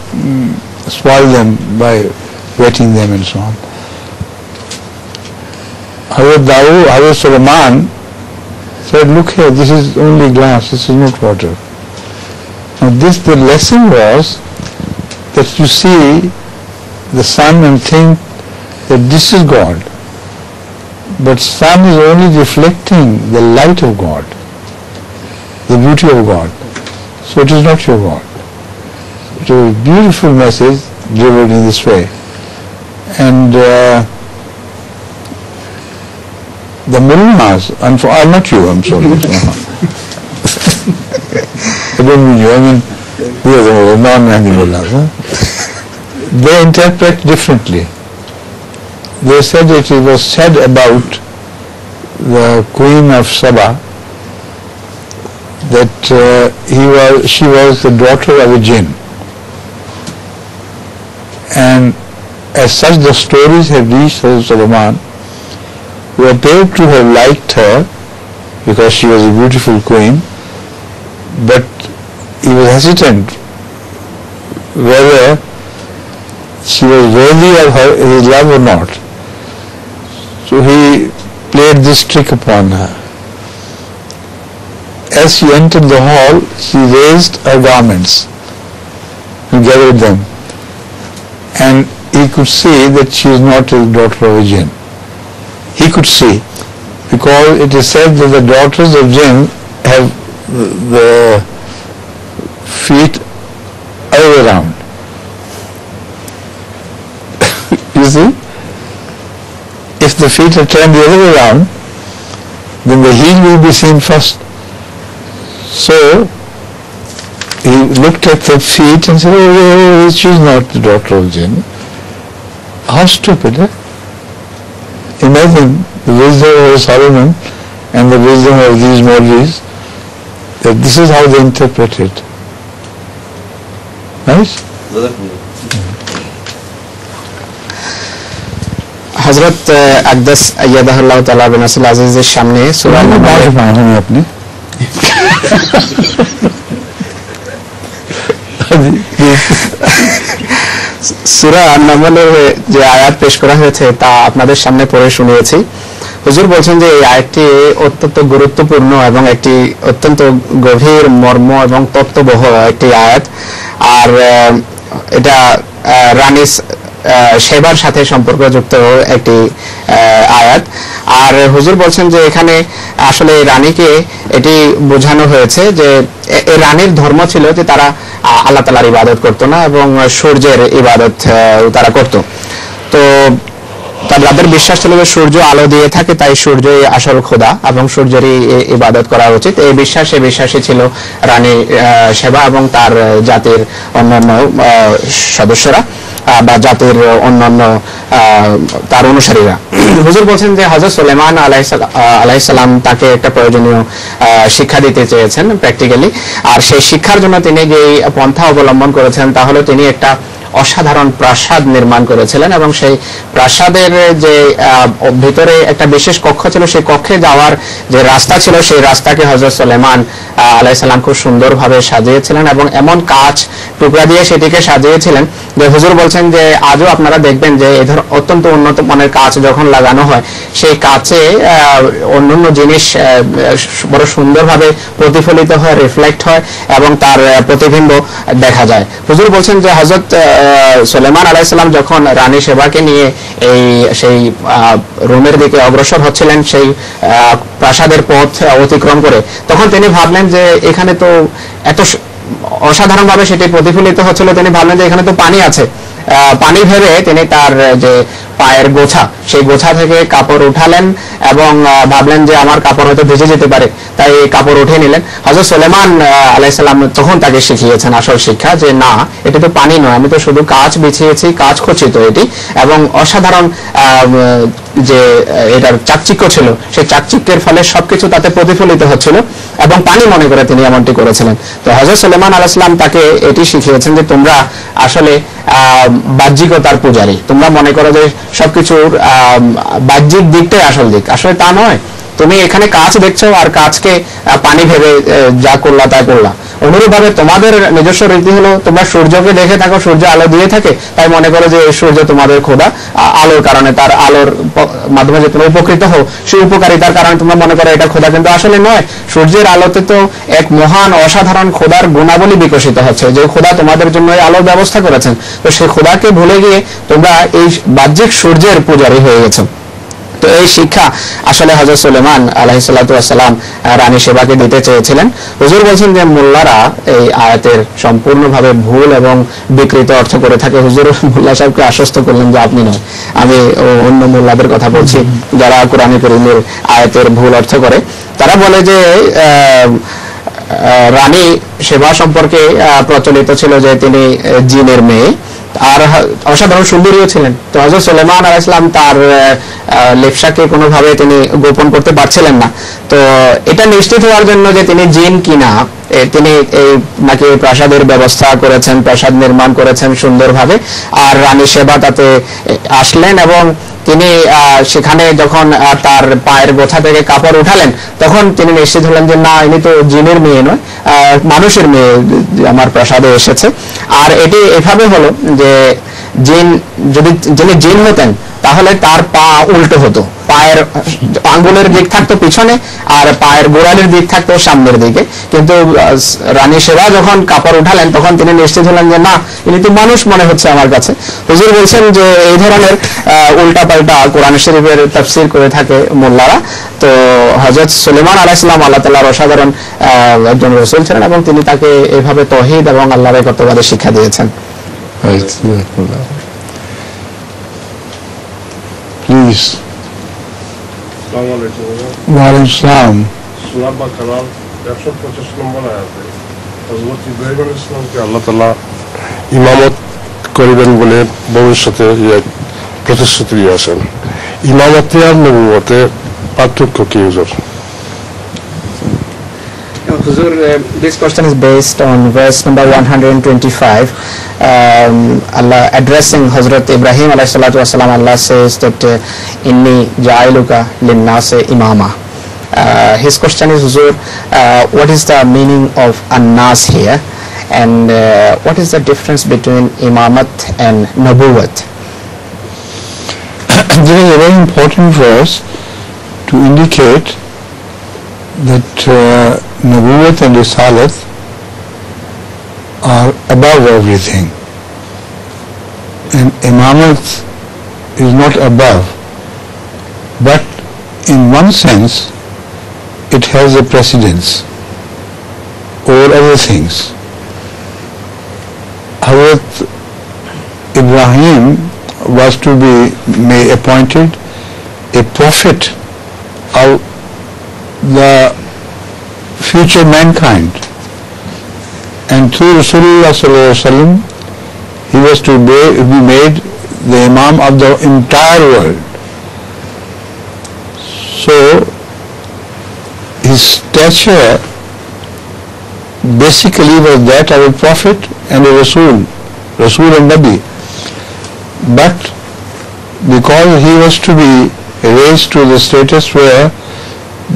spoil them by wetting them and so on. Hazrat Dawood, Hazrat said, look here, this is only glass, this is not water. Now this, the lesson was that you see the sun and think that this is God. But sun is only reflecting the light of God, the beauty of God. So it is not your God. It was a beautiful message delivered in this way. And uh, the mullahs, and for, uh, not you, I'm sorry. I don't mean you, I mean the other non-Ahmadi mullahs. Huh? They interpret differently. They said that it was said about the Queen of Saba that uh, he was, she was the daughter of a jinn. And as such the stories have reached Hazrat Sulaiman, who appeared to have liked her because she was a beautiful queen, but he was hesitant whether she was worthy of her, his love or not. So he played this trick upon her. As she entered the hall, she raised her garments and gathered them. And he could see that she is not his daughter of jinn. He could see because it is said that the daughters of jinn have the feet all around. you see? If the feet are turned the other way around, then the heel will be seen first. So he looked at the feet and said, oh, oh, she's not the daughter of jinn. How stupid, eh? Imagine the wisdom of Solomon and the wisdom of these Maulvis, that this is how they interpret it. Right? হজরত আকদাস আয়াদাহুল্লাহ তালা বিনাসুল আজিজের সামনে সুরান আপনি সুরা নামলের যে আয়াত পেশ করা হয়েছে, তা আপনাদের সামনে পড়ে শুনিয়েছি। হুজুর বলছেন যে এই আয়াতটি অত্যন্ত গুরুত্বপূর্ণ এবং একটি অত্যন্ত গভীর, মর্ম এবং তত্ত্ববহ একটি আয়াত। আর এটা রানী সেবার সাথে সম্পর্কযুক্ত একটি আয়াত। আর হুজুর বলছেন যে এখানে আসলে রানীকে এটি বোঝানো হয়েছে যে রানীর ধর্ম ছিল যে তারা আল্লাহ তালার ইবাদত করতো না এবং সূর্যের ইবাদত তারা করত। তো তাদের বিশ্বাস ছিল যে সূর্য আলো দিয়ে থাকে, তাই সূর্যই আসল খোদা এবং সূর্যেরই ইবাদত করা উচিত। এই বিশ্বাসে বিশ্বাসী ছিল রানী সেবা এবং তার জাতির অন্যান্য সদস্যরা। বা জাতির অন্যান্য তার অনুসারীরা। হুজুর বলছেন যে হজরত সুলেমান আলাইসালাম তাকে একটা প্রয়োজনীয় শিক্ষা দিতে চেয়েছেন প্র্যাকটিক্যালি আর সেই শিক্ষার জন্য তিনি যে পন্থা অবলম্বন করেছেন, তাহলে তিনি একটা অসাধারণ প্রাসাদ নির্মাণ করেছিলেন এবং সেই প্রাসাদের যে ভিতরে একটা বিশেষ কক্ষ ছিল সেই কক্ষে যাওয়ার যে রাস্তা ছিল সেই রাস্তাকে হজরত সুলেমান আলাইসাল্লাম খুব সুন্দরভাবে সাজিয়েছিলেন এবং এমন কাজ টুকরা দিয়ে সেটিকে সাজিয়েছিলেন যে হুজুর বলছেন যে আজও আপনারা দেখবেন যে এই ধর অত্যন্ত উন্নত মানের কাজ যখন লাগানো হয় সেই আহ, অন্যান্য জিনিস বড় সুন্দরভাবে প্রতিফলিত হয় রিফ্লেক্ট হয় এবং তার প্রতিবিম্ব দেখা যায়। হুজুর বলছেন যে হজরত সুলেমান আলাইসালাম যখন রানী সেবাকে নিয়ে এই সেই রুমের দিকে অগ্রসর হচ্ছিলেন, সেই প্রাসাদের পথ অতিক্রম করে, তখন তিনি ভাবলেন যে এখানে তো এত অসাধারণ অসাধারণভাবে সেটি প্রতিফলিত হচ্ছিল, তিনি ভাবলেন যে এখানে তো পানি আছে। পানি ভেবে তিনি তার যে পায়ের গোছা। সেই গোছা থেকে কাপড় উঠালেন এবং ভাবলেন যে আমার কাপড় হয়তো ভেজে যেতে পারে। তাই কাপড় উঠে নিলেন। হজরত সোলেমান আলাইসাল্লাম তখন তাকে শিখিয়েছেন আসল শিক্ষা যে না এটা তো পানি নয়। আমি তো শুধু কাজ বিছিয়েছি কাজ খচিত এটি। এবং অসাধারণ যে এটার চাকচিক্য ছিল সেই চাকচিক্যের ফলে সবকিছু তাতে প্রতিফলিত হচ্ছিল এবং পানি মনে করে তিনি এমনটি করেছিলেন। তো হজরত সুলেমান আলাইসাল্লাম তাকে এটি শিখিয়েছেন যে তোমরা আসলে আহ, বাহ্যিকতার পূজারী। তোমরা মনে করো যে সবকিছুর বাহ্যিক দিকটাই আসল দিক। আসলে তা নয়। তুমি এখানে কাজ দেখছ আর কাজকে পানি ভেবে যা করলা তা করলা। অনুরূপভাবে তোমাদের নিজস্ব রীতি হলো, তোমরা সূর্যকে দেখে থাকো, সূর্য আলো দিয়ে থাকে, তাই মনে করো যে সূর্য তোমাদের খোদা আলোর কারণে তার আলোর মাধ্যমে যে তোমরা উপকৃত হও, সেই উপকারিতার কারণে তোমরা মনে করো এটা খোদা, কিন্তু আসলে নয়। সূর্যের আলোতে তো এক মহান অসাধারণ খোদার গুণাবলী বিকশিত হচ্ছে, যে খোদা তোমাদের জন্য এই আলোর ব্যবস্থা করেছেন। তো সেই খোদাকে ভুলে গিয়ে তোমরা এই বাহ্যিক সূর্যের পূজারী হয়ে গেছো। তো এই শিক্ষা আসলে হজরত সুলেমান আলহিসাল্লাম রানী সেবাকে দিতে চেয়েছিলেন। হুজুর বলছেন যে মোল্লারা এই আয়াতের সম্পূর্ণভাবে ভুল এবং বিকৃত অর্থ করে থাকে। হুজুর মোল্লা সাহেবকে আশ্বস্ত করলেন যে আপনি নয়। আমি অন্য মোল্লাদের কথা বলছি, যারা কোরআন করিমের আয়াতের ভুল অর্থ করে। তারা বলে যে রানী সেবা সম্পর্কে প্রচলিত ছিল যে তিনি জিনের মেয়ে। আর অসাধারণ সুন্দরীও ছিলেন। তো হজরত সুলেমান আলাহ ইসলাম তার লেপসাকে কোনোভাবে তিনি গোপন করতে পারছিলেন না। তো এটা নিশ্চিত হওয়ার জন্য যে তিনি জিন কিনা তিনি নাকি প্রাসাদের ব্যবস্থা করেছেন, প্রাসাদ নির্মাণ করেছেন সুন্দরভাবে, আর রানী সেবা তাতে আসলেন এবং তিনি সেখানে যখন তার পায়ের গোছা থেকে কাপড় উঠালেন, তখন তিনি নিশ্চিত হলেন যে, না, ইনি তো জিনের মেয়ে নয় মানুষের মেয়ে, আমার প্রাসাদে এসেছে। আর এটি এভাবে হলো যে জিন, যদি যিনি জিন হতেন, তাহলে তার পা উল্টো হতো। পায়ের আঙ্গুলের দিক থাকতো পিছনে, আর পায়ের গোড়ালির দিক থাকতো সামনের দিকে। কিন্তু রানী সেবা যখন কাপড় উঠালেন, তখন তিনি নিশ্চিত হলেন যে, না, ইনি তো মানুষ মনে হচ্ছে আমার কাছে। হুজুর বলছেন যে, এই ধরনের উল্টা পাল্টা কোরআন শরীফের তাফসির করে থাকে মোল্লারা। তো হজরত সুলেমান আলাইসালাম আল্লাহ তাল্লাহর অসাধারণ একজন রসুল ছিলেন এবং তিনি তাকে এইভাবে তহিদ এবং আল্লাহর একত্ববাদের শিক্ষা দিয়েছেন। Right. Please. ওয়ালাইকুম আসসালাম সুরা বাকারার একশো পঁচিশ নম্বর আয়াতে হজরত ইব্রাহিম আলাইহিস সালামকে আল্লাহ তাআলা ইমামত করিবেন বলে ভবিষ্যতে ইয়ে প্রতিশ্রুতি দিয়েছেন ইমামতে আর নবুয়তে পার্থক্য কি হুজুর Huzur, uh, this question is based on verse number 125. Um, Allah addressing Hazrat Ibrahim alayhi salatu wasalam, Allah says that uh, Inni ja'iluka linnase imama. Uh, his question is, Huzur, uh, what is the meaning of annas here? And what is the difference between imamat and nabuwat? This is a very important verse to indicate that uh, Nabuwat and Risalat are above everything. And Imamat is not above, but in one sense it has a precedence over other things. Hazrat Ibrahim was to be appointed a prophet the future mankind. And through Rasulullah he was to be, be made the Imam of the entire world. So his stature basically was that of a prophet and a Rasul, Rasul and Nabi. But because he was to be raised to the status where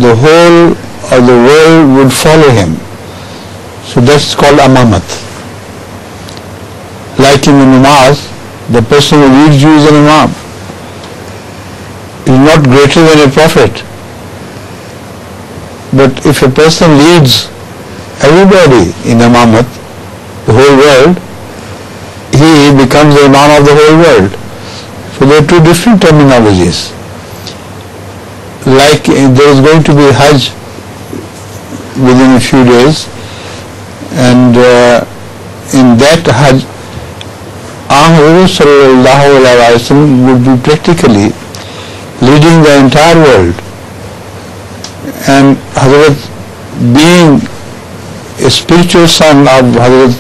the whole of the world would follow him. So that's called amamat. Like in the namaz, the person who leads you is an imam. Is not greater than a prophet. But if a person leads everybody in amamat, the whole world, he becomes becomes the Imam of the whole world. So there are two different terminologies. Like uh, there is going to be Hajj within a few days. And uh, in that Hajj Ahmad would be practically leading the entire world. And Hazrat being a spiritual son of Hazrat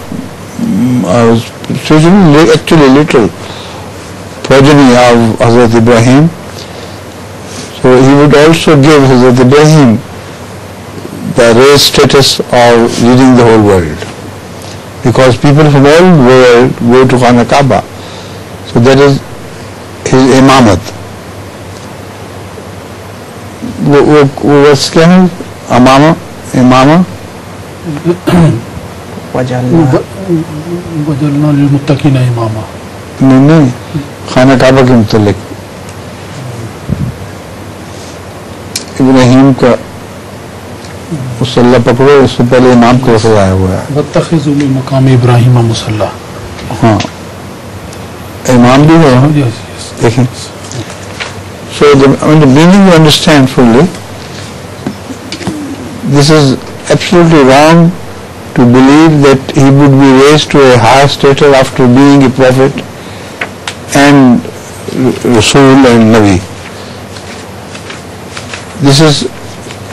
mm, uh, spiritually actually little progeny of Hazrat Ibrahim So he would also give Hazrat Ibrahim the race status of leading the whole world. Because people from all world go to Khana Kaaba. So that is his imamat. What's the name? Imama? Imama? وجعلنا وجعلنا للمتقين اماما نہیں نہیں خانہ کعبہ کے متعلق ابراہیم کا مسلح پکڑو اس سے پہلے امام کو آیا ہوا ہے۔ مقام ابراہیم مسلح ہاں۔ امام بھی ہے۔ دیکھیں۔ سو میننگ یو انڈرسٹینڈ فلی دس از ایبسلوٹلی رانگ ٹو بلیو دیٹ ہی وڈ بی ریز ٹو اے ہائر اسٹیٹس آفٹر بینگ اے پروفٹ اینڈ رسول اینڈ نبی This is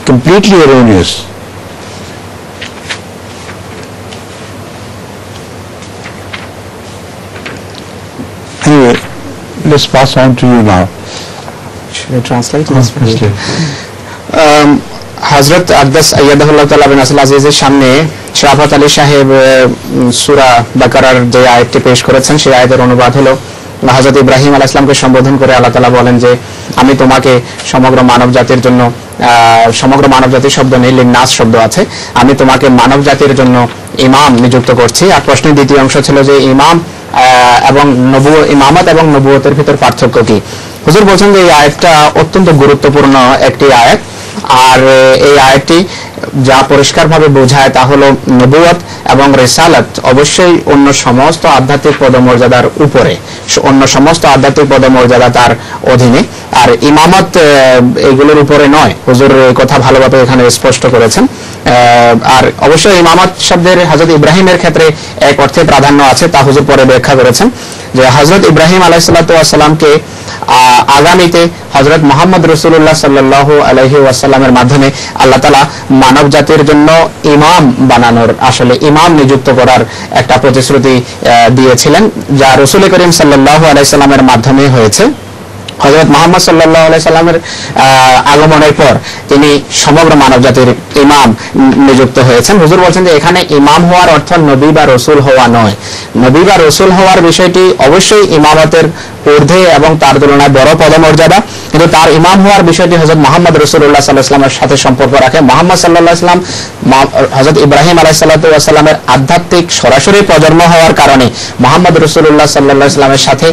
completely erroneous. Anyway, let's pass on to you now. Should I translate? Translate. হজরত আকদাস আয়াদুল্লাহ তাআলা বিন আসল আজিজের সামনে শরাফত আলী সাহেব সূরা বাকারার যে আয়াতটি পেশ করেছেন সেই আয়াতের অনুবাদ হলো হযরত ইব্রাহিম আলাইহিস সালামকে সম্বোধন করে আল্লাহ তাআলা বলেন যে আমি তোমাকে সমগ্র মানব জাতির জন্য সমগ্র মানব জাতির শব্দ নেই নাস শব্দ আছে। আমি তোমাকে মানব জাতির জন্য ইমাম নিযুক্ত করছি। আর প্রশ্নের দ্বিতীয় অংশ ছিল যে ইমাম এবং নবু ইমামত এবং নবুয়তের ভিতর পার্থক্য কি? হুজুর বলছেন যে এই আয়াতটা অত্যন্ত গুরুত্বপূর্ণ একটি আয়াত। আর এই আয়াতটি যা পরিষ্কারভাবে বোঝায় তা হলো নবুয়ত এবং রেসালত অবশ্যই অন্য সমস্ত আধ্যাত্মিক পদমর্যাদার উপরে, অন্য সমস্ত আধ্যাত্মিক পদমর্যাদা তার অধীনে। আর ইমামত এগুলোর উপরে নয়। হুজুর কথা ভালোভাবে এখানে স্পষ্ট করেছেন। আর অবশ্যই ইমামত শব্দের হজরত ইব্রাহিমের ক্ষেত্রে এক অর্থে প্রাধান্য আছে, তা হুজুর পরে ব্যাখ্যা করেছেন। যে হজরত ইব্রাহিম আলাইসাল্লাতামকে আগামীতে হজরত মোহাম্মদ রসুল্লাহ সাল্লাহ আলহি ওয়াসাল্লামের মাধ্যমে আল্লাহ তালা মানব জাতির জন্য ইমাম বানানোর আসলে ইমাম নিযুক্ত করার একটা প্রতিশ্রুতি দিয়েছিলেন, যা রসুল করিম সাল্লাহ আলাইসাল্লামের মাধ্যমে হয়েছে। হজরত মোহাম্মদ সাল্লাহ সাল্লামের আগমনের পর তিনি সমগ্র মানব জাতির ইমাম নিযুক্ত হয়েছেন। হুজুর বলছেন যে এখানে ইমাম হওয়ার অর্থ নবী বা রসুল হওয়া নয়। নবী বা রসুল হওয়ার বিষয়টি অবশ্যই ইমামতের ঊর্ধ্বে এবং তার তুলনায় বড় পদমর্যাদা। কিন্তু তার ইমাম হওয়ার বিষয়টি হজরত মোহাম্মদ রসুল্লাহ সাল্লাহ সাল্লামের সাথে সম্পর্ক রাখে। মোহাম্মদ সাল্লাহ ইসলাম হজরত ইব্রাহিম আলাইসাল্লামের আধ্যাত্মিক সরাসরি প্রজন্ম হওয়ার কারণে মোহাম্মদ রসুল্লাহ সাল্লাহ ইসলামের সাথে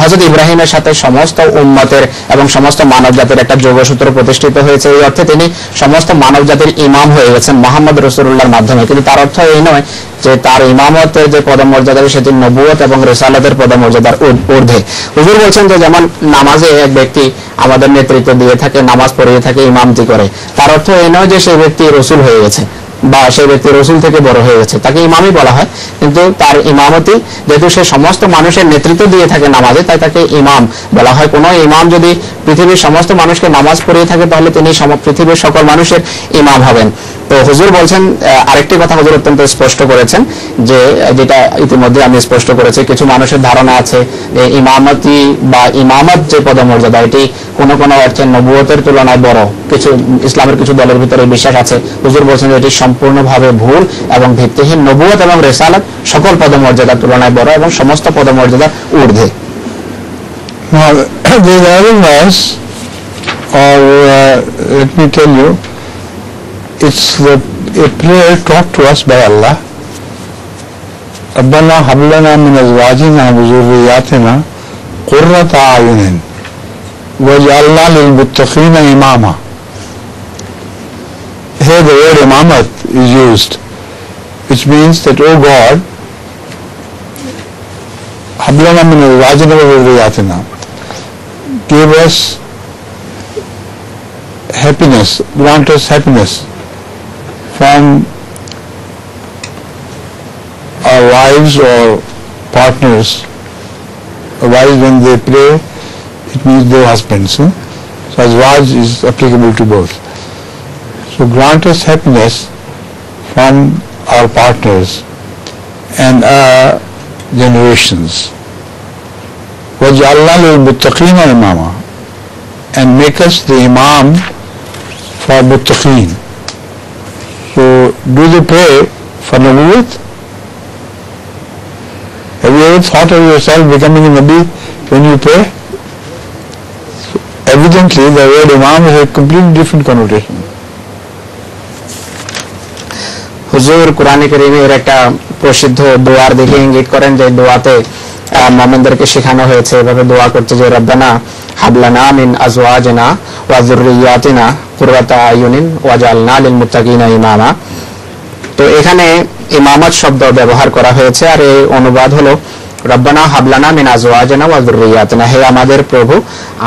হজরত ইব্রাহিমের সাথে সমস্ত উম্মতের এবং সমস্ত মানব জাতির একটা যোগসূত্র প্রতিষ্ঠিত হয়েছে। এই অর্থে তিনি সমস্ত মানব জাতির ইমাম হয়ে গেছেন মোহাম্মদ রসুল্লাহর মাধ্যমে। কিন্তু তার অর্থ এই নয় যে তার ইমামতের যে পদমর্যাদা সেটি নবুয়ত এবং রেসালতের পদমর্যাদার ঊর্ধ্বে। হুজুর বলছেন যে যেমন নামাজে এক ব্যক্তি আমাদের নেতৃত্ব দিয়ে থাকে, নামাজ পড়িয়ে থাকে, ইমামতি করে। তার অর্থ এই নয় যে সেই ব্যক্তি রসুল হয়ে গেছে। বা সেই ব্যক্তি রসুল থেকে বড় হয়ে গেছে। তাকে ইমামই বলা হয়। কিন্তু তার ইমামতি, যেহেতু সে সমস্ত মানুষের নেতৃত্ব দিয়ে থাকে নামাজে, তাই তাকে ইমাম বলা হয়। কোনো ইমাম যদি পৃথিবীর সমস্ত মানুষকে নামাজ পড়িয়ে থাকে, তাহলে তিনি পৃথিবীর সকল মানুষের ইমাম হবেন। তো হুজুর বলছেন আরেকটি কথা হুজুর অত্যন্ত স্পষ্ট করেছেন যে যেটা ইতিমধ্যে আমি স্পষ্ট করেছি কিছু মানুষের ধারণা আছে যে ইমামতি বা ইমামত যে পদমর্যাদা এটি কোনো কোনো অর্থে নবুয়তের তুলনায় বড়। কিছু ইসলামের কিছু দলের ভিতরে বিশ্বাস আছে। হুজুর বলছেন যে এটি সম্পূর্ণভাবে ভুল এবং ভিত্তিহীন নবুয়ত এবং রেসালত সকল পদমর্যাদার তুলনায় বড় এবং সমস্ত পদমর্যাদার ঊর্ধ্বে। Now, the verse, or uh, let me tell you, it's the, a prayer taught to us by Allah. ربنا هب لنا من ازواجنا وذرياتنا قرة اعين واجعلنا للمتقين اماما. Here the word imamat is used, which means that, oh God, Hablana min al-wajina wa dhurriyatina. Give us happiness, grant us happiness from our wives or partners. Wives when they pray, it means their husbands. huh? So Azwaj is applicable to both. So grant us happiness from our partners and our generations. وَجْعَلْنَا لِلْمُتَّقِينَ إِمَامًا and make us the imam for muttaqeen. Do they pray for Nabuwat? Have you ever thought of yourself becoming a Nabi when you pray? So evidently the word imam has a completely different connotation. হুজুর কোরআনে করিমের একটা প্রসিদ্ধ দোয়ার দিকে ইঙ্গিত করেন যে দোয়াতে মোমেনদেরকে শেখানো হয়েছে এভাবে দোয়া করতে যে রব্বানা হাবলানা মিন আজওয়াজিনা ওয়া যুররিয়াতিনা কুররাতা আয়ুনিন ওয়াজআলনা লিল মুত্তাকিনা ইমামা তো এখানে ইমামত শব্দ ব্যবহার করা হয়েছে, আর এই অনুবাদ হলো, রব্বানা হাবলানা মিনাজওয়াজনা ওয়া যুররিয়াতনা হে আমাদের প্রভু,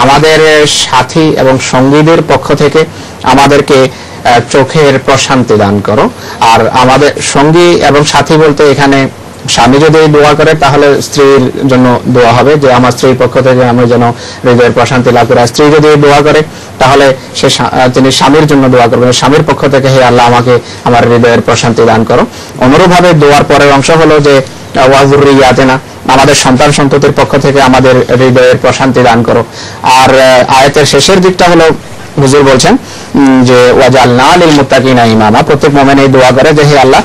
আমাদের সাথী এবং সঙ্গীদের পক্ষ থেকে আমাদেরকে চোখের প্রশান্তি দান করো। আর আমাদের সঙ্গী এবং সাথী বলতে এখানে স্বামী যদি দোয়া করে, তাহলে স্ত্রীর জন্য দোয়া হবে যে, আমার স্ত্রীর পক্ষ থেকে আমি যেন হৃদয়ের প্রশান্তি লাভ করি। স্ত্রী যদি দোয়া করে, তাহলে সে তিনি স্বামীর জন্য দোয়া করবেন। স্বামীর পক্ষ থেকে হে আল্লাহ, আমাকে আমার হৃদয়ের প্রশান্তি দান করো। অনুরূপভাবে দোয়ার পরের অংশ হলো যে ওয়াজুরিয়াতেনা আমাদের সন্তান সন্ততির পক্ষ থেকে আমাদের হৃদয়ের প্রশান্তি দান করো। আর আয়াতের শেষের দিকটা হলো, হুজুর বলছেন যে যে, ওয়াজালনা লিল মুত্তাকিনা ইমামা। প্রত্যেক মোমেন এই দোয়া করে যে, হে আল্লাহ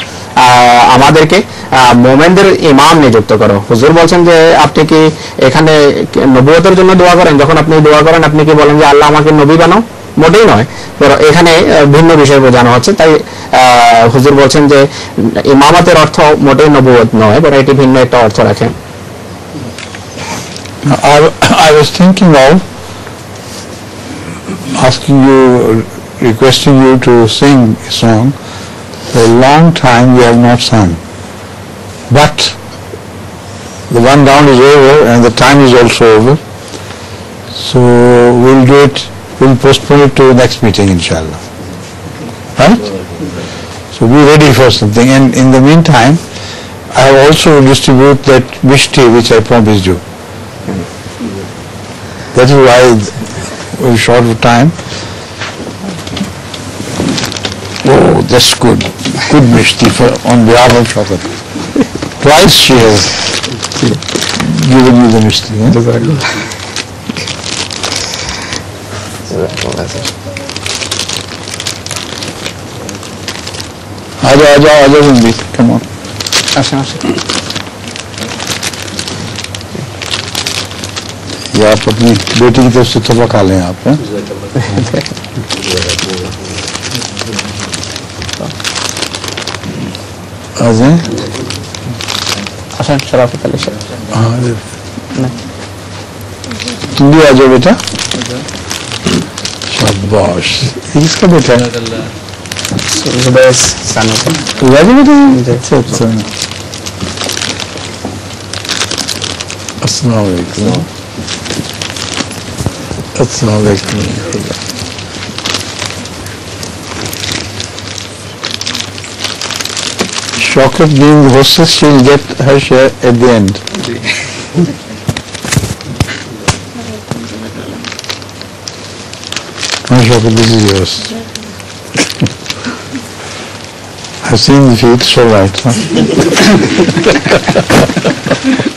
আমাদেরকে মোমেনদের ইমাম নিযুক্ত করো। হুজুর বলছেন যে আপনি কি এখানে নবুয়তের জন্য দোয়া করেন? যখন আপনি দোয়া করেন আপনি কি বলেন যে আল্লাহ আমাকে নবী বানাও? মোটেই নয়। এখানে ভিন্ন বিষয় বোঝানো হচ্ছে। তাই হুজুর বলছেন যে ইমামতের অর্থ মোটেই নবুয়ত নয় বরং এটি ভিন্ন একটা অর্থ রাখে। I, I was thinking of asking you, requesting you to sing a song. For a long time we have not sung. But the one round is over and the time is also over. So we'll do it, we'll postpone it to the next meeting inshallah. Right? So be ready for something and in the meantime I have also distributed that mishti which I promised you. That is why we're short of time. Oh, that's good. اچھا، اچھا۔ بیٹی چپ کھا لیں آپ حسن حسن شرافت علی تم بھی آ جاؤ بیٹا کا بیٹا ہے سانو تو بیٹا السلام علیکم السلام علیکم Shaukat being hostess, she'll get her share at the end. My Shaukat, this is yours. I've seen the feet, it's all right. Huh?